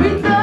We.